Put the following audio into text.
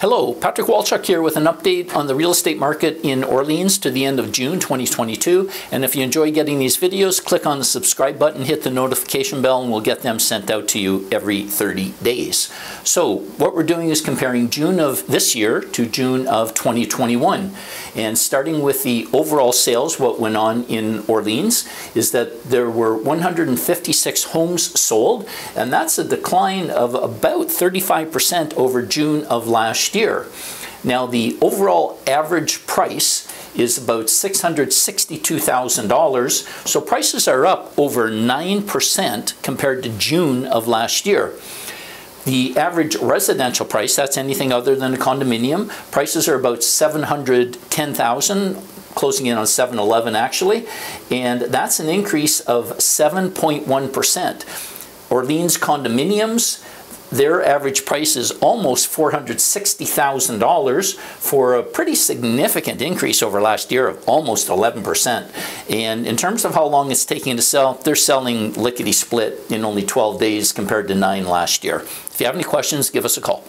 Hello, Patrick Walchuk here with an update on the real estate market in Orleans to the end of June 2022. And if you enjoy getting these videos, click on the subscribe button, hit the notification bell, and we'll get them sent out to you every 30 days. So what we're doing is comparing June of this year to June of 2021. And starting with the overall sales, what went on in Orleans is that there were 156 homes sold, and that's a decline of about 35% over June of last last year. Now, the overall average price is about $662,000, so prices are up over 9% compared to June of last year. The average residential price, that's anything other than a condominium, prices are about 710,000 closing in on 711 actually, and that's an increase of 7.1%. Orleans condominiums their average price is almost $460,000 for a pretty significant increase over last year of almost 11%. And in terms of how long it's taking to sell, they're selling lickety split in only 12 days compared to nine last year. If you have any questions, give us a call.